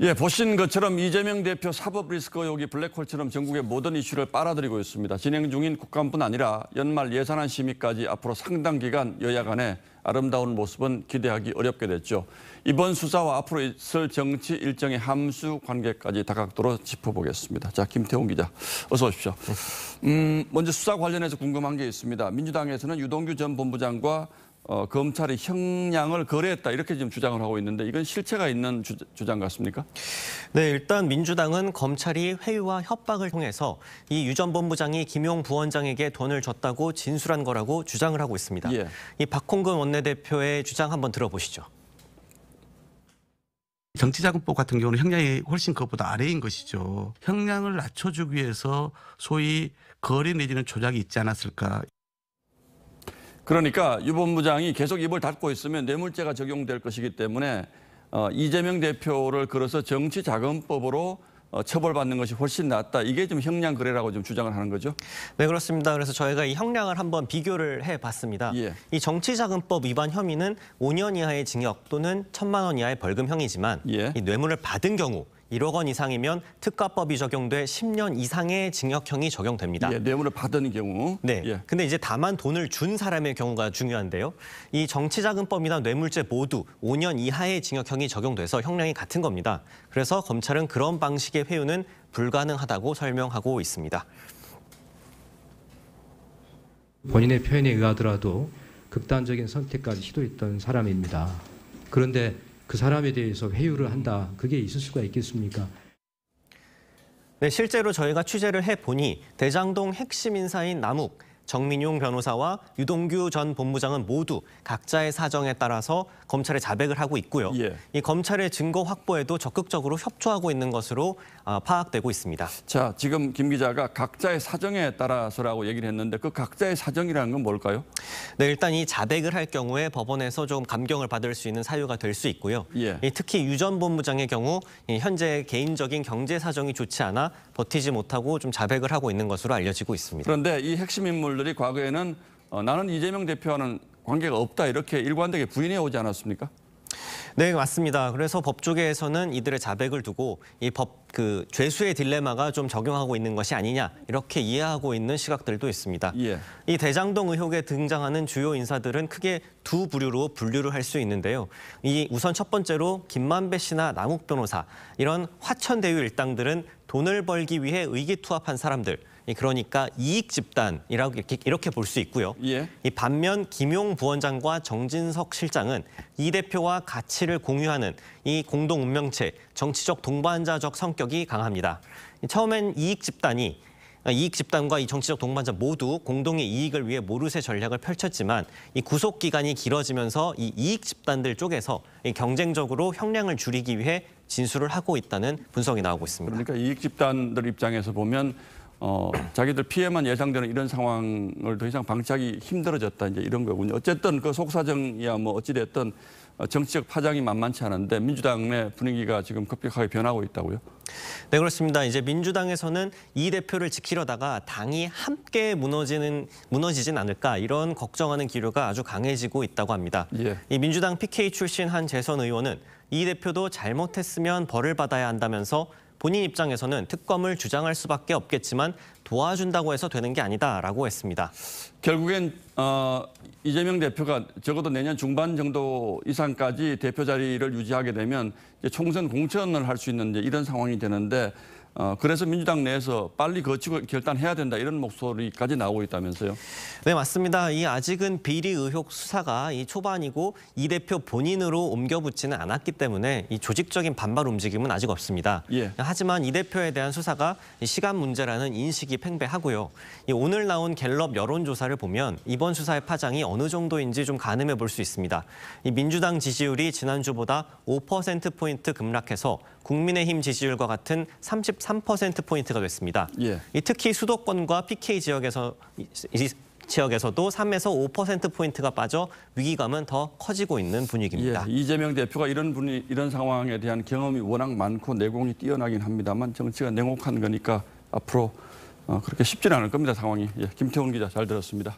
예, 보신 것처럼 이재명 대표 사법 리스크 의혹이 블랙홀처럼 전국의 모든 이슈를 빨아들이고 있습니다. 진행 중인 국감뿐 아니라 연말 예산안 심의까지 앞으로 상당 기간 여야 간의 아름다운 모습은 기대하기 어렵게 됐죠. 이번 수사와 앞으로 있을 정치 일정의 함수 관계까지 다각도로 짚어보겠습니다. 자, 김태훈 기자, 어서 오십시오. 음, 먼저 수사 관련해서 궁금한 게 있습니다. 민주당에서는 유동규 전 본부장과 어, 검찰이 형량을 거래했다 이렇게 지금 주장을 하고 있는데 이건 실체가 있는 주, 주장 같습니까? 네, 일단 민주당은 검찰이 회유와 협박을 통해서 이 유 전 본부장이 김용 부원장에게 돈을 줬다고 진술한 거라고 주장을 하고 있습니다. 예. 이 박홍근 원내대표의 주장 한번 들어보시죠. 정치자금법 같은 경우는 형량이 훨씬 그것보다 아래인 것이죠. 형량을 낮춰주기 위해서 소위 거래 내지는 조작이 있지 않았을까. 그러니까 유 본부장이 계속 입을 닫고 있으면 뇌물죄가 적용될 것이기 때문에 어, 이재명 대표를 걸어서 정치자금법으로 어, 처벌받는 것이 훨씬 낫다. 이게 좀 형량 거래라고 좀 주장을 하는 거죠. 네, 그렇습니다. 그래서 저희가 이 형량을 한번 비교를 해봤습니다. 예. 이 정치자금법 위반 혐의는 5년 이하의 징역 또는 1천만 원 이하의 벌금형이지만 예. 이 뇌물을 받은 경우 1억 원 이상이면 특가법이 적용돼 10년 이상의 징역형이 적용됩니다. 예, 뇌물을 받은 경우. 네. 예. 근데 이제 다만 돈을 준 사람의 경우가 중요한데요. 이 정치자금법이나 뇌물죄 모두 5년 이하의 징역형이 적용돼서 형량이 같은 겁니다. 그래서 검찰은 그런 방식의 회유는 불가능하다고 설명하고 있습니다. 본인의 표현에 의하더라도 극단적인 선택까지 시도했던 사람입니다. 그런데 그 사람에 대해서 회유를 한다. 그게 있을 수가 있겠습니까? 네, 실제로 저희가 취재를 해보니 대장동 핵심 인사인 남욱, 정민용 변호사와 유동규 전 본부장은 모두 각자의 사정에 따라서 검찰에 자백을 하고 있고요. 예. 이 검찰의 증거 확보에도 적극적으로 협조하고 있는 것으로 아, 파악되고 있습니다. 자, 지금 김 기자가 각자의 사정에 따라서라고 얘기를 했는데 그 각자의 사정이라는 건 뭘까요? 네, 일단 이 자백을 할 경우에 법원에서 좀 감경을 받을 수 있는 사유가 될 수 있고요. 예. 이 특히 유 전 본부장의 경우 이 현재 개인적인 경제 사정이 좋지 않아 버티지 못하고 좀 자백을 하고 있는 것으로 알려지고 있습니다. 그런데 이 핵심 인물 들이 과거에는 어, 나는 이재명 대표와는 관계가 없다 이렇게 일관되게 부인해 오지 않았습니까? 네, 맞습니다. 그래서 법조계에서는 이들의 자백을 두고 이 법 그 죄수의 딜레마가 좀 적용하고 있는 것이 아니냐 이렇게 이해하고 있는 시각들도 있습니다. 예. 이 대장동 의혹에 등장하는 주요 인사들은 크게 두 부류로 분류를 할 수 있는데요. 이 우선 첫 번째로 김만배 씨나 남욱 변호사 이런 화천대유 일당들은 돈을 벌기 위해 의기투합한 사람들. 이 그러니까 이익 집단이라고 이렇게, 이렇게 볼 수 있고요. 예. 이 반면 김용 부원장과 정진석 실장은 이 대표와 가치를 공유하는 이 공동 운명체, 정치적 동반자적 성격이 강합니다. 이 처음엔 이익 집단이 이익 집단과 이 정치적 동반자 모두 공동의 이익을 위해 모르쇠 전략을 펼쳤지만 이 구속 기간이 길어지면서 이 이익 집단들 쪽에서 이 경쟁적으로 형량을 줄이기 위해 진술을 하고 있다는 분석이 나오고 있습니다. 그러니까 이익 집단들 입장에서 보면 어, 자기들 피해만 예상되는 이런 상황을 더 이상 방치하기 힘들어졌다 이제 이런 거군요. 어쨌든 그 속사정이야 뭐 어찌 됐든 어, 정치적 파장이 만만치 않은데 민주당 내 분위기가 지금 급격하게 변하고 있다고요. 네 그렇습니다. 이제 민주당에서는 이 대표를 지키려다가 당이 함께 무너지는 무너지진 않을까 이런 걱정하는 기류가 아주 강해지고 있다고 합니다. 예. 이 민주당 PK 출신 한 재선 의원은 이 대표도 잘못했으면 벌을 받아야 한다면서 본인 입장에서는 특검을 주장할 수밖에 없겠지만 도와준다고 해서 되는 게 아니다라고 했습니다. 결국엔 어, 이재명 대표가 적어도 내년 중반 정도 이상까지 대표 자리를 유지하게 되면 총선 공천을 할 수 있는 이런 상황이 되는데 어, 그래서 민주당 내에서 빨리 거치고 결단해야 된다 이런 목소리까지 나오고 있다면서요. 네, 맞습니다. 이 아직은 비리 의혹 수사가 이 초반이고 이 대표 본인으로 옮겨붙지는 않았기 때문에 이 조직적인 반발 움직임은 아직 없습니다. 예. 하지만 이 대표에 대한 수사가 이 시간 문제라는 인식이 팽배하고요. 이 오늘 나온 갤럽 여론조사를 보면 이번 수사의 파장이 어느 정도인지 좀 가늠해 볼 수 있습니다. 이 민주당 지지율이 지난주보다 5%포인트 급락해서 국민의힘 지지율과 같은 33%포인트가 됐습니다. 예. 이 특히 수도권과 PK 지역에서 지역에서도 3에서 5% 포인트가 빠져 위기감은 더 커지고 있는 분위기입니다. 예, 이재명 대표가 이런 분이 이런 상황에 대한 경험이 워낙 많고 내공이 뛰어나긴 합니다만 정치가 냉혹한 거니까 앞으로 어, 그렇게 쉽지는 않을 겁니다 상황이. 예, 김태훈 기자 잘 들었습니다.